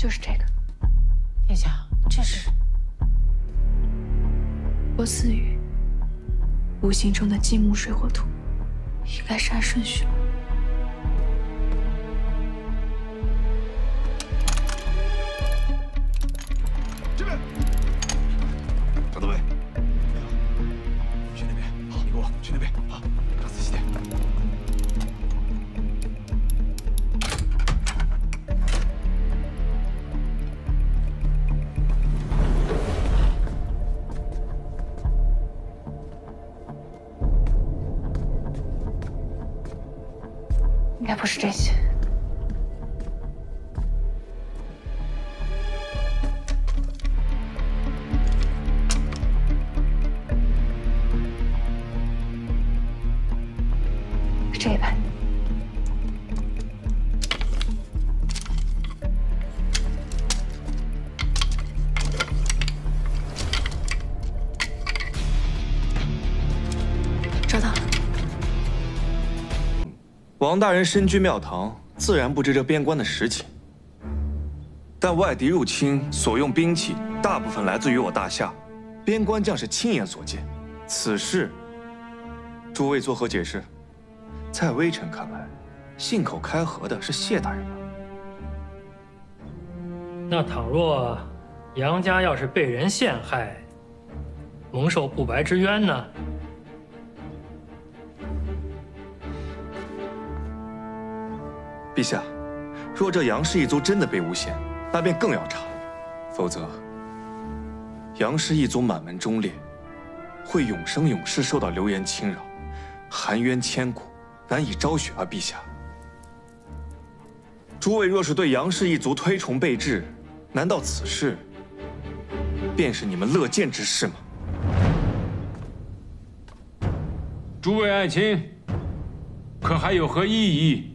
就是这个。殿下，这是波斯语，无形中的金木水火土，应该是按顺序了。该不是这些。这一盘。王大人身居庙堂，自然不知这边关的实情。但外敌入侵所用兵器，大部分来自于我大夏，边关将士亲眼所见。此事，诸位作何解释？在微臣看来，信口开河的是谢大人吧？那倘若杨家要是被人陷害，蒙受不白之冤呢？陛下，若这杨氏一族真的被诬陷，那便更要查，否则杨氏一族满门忠烈，会永生永世受到流言侵扰，含冤千古，难以昭雪啊！陛下，诸位若是对杨氏一族推崇备至，难道此事便是你们乐见之事吗？诸位爱卿，可还有何异议？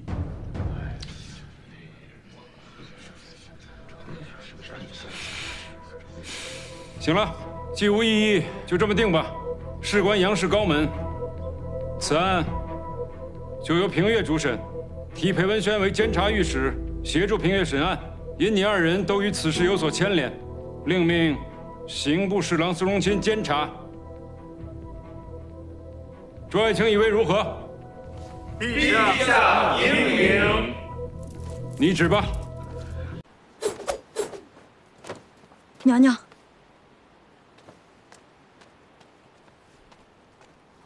行了，既无异议，就这么定吧。事关杨氏高门，此案就由平越主审，提裴文轩为监察御史，协助平越审案。因你二人都与此事有所牵连，另命刑部侍郎苏荣钦监察。诸爱卿以为如何？陛下英明。你指吧。娘娘，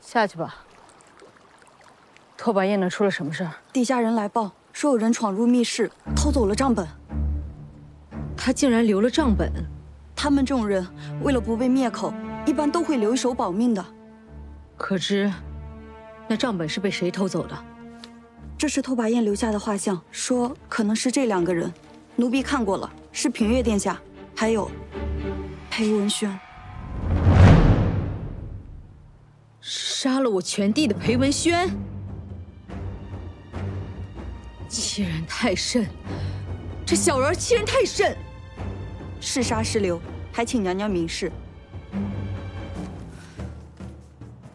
下去吧。拓跋燕那出了什么事儿？底下人来报说有人闯入密室，偷走了账本。他竟然留了账本。他们这种人为了不被灭口，一般都会留一手保命的。可知那账本是被谁偷走的？这是拓跋燕留下的画像，说可能是这两个人。奴婢看过了，是平越殿下，还有裴文轩。杀了我全弟的裴文轩，欺人太甚！这小人欺人太甚！是杀是留，还请娘娘明示。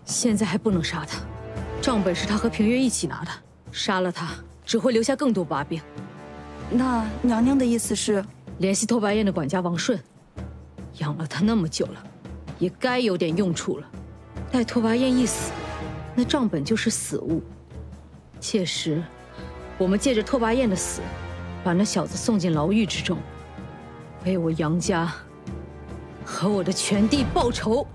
现在还不能杀他，账本是他和平月一起拿的，杀了他只会留下更多把柄。那娘娘的意思是，联系拓跋燕的管家王顺，养了他那么久了，也该有点用处了。待拓跋燕一死，那账本就是死物。届时，我们借着拓跋燕的死，把那小子送进牢狱之中，为我杨家和我的全弟报仇。